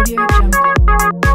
Audio Jungle.